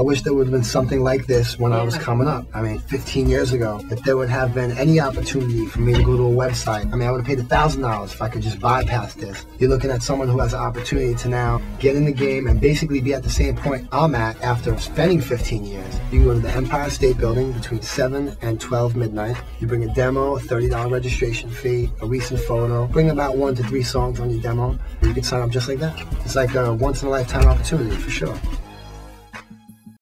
I wish there would have been something like this when I was coming up. I mean, 15 years ago, if there would have been any opportunity for me to go to a website, I mean, I would have paid $1,000 if I could just bypass this. You're looking at someone who has an opportunity to now get in the game and basically be at the same point I'm at after spending 15 years. You go to the Empire State Building between 7 and 12 midnight. You bring a demo, a $30 registration fee, a recent photo, bring about one to three songs on your demo, and you can sign up just like that. It's like a once in a lifetime opportunity for sure.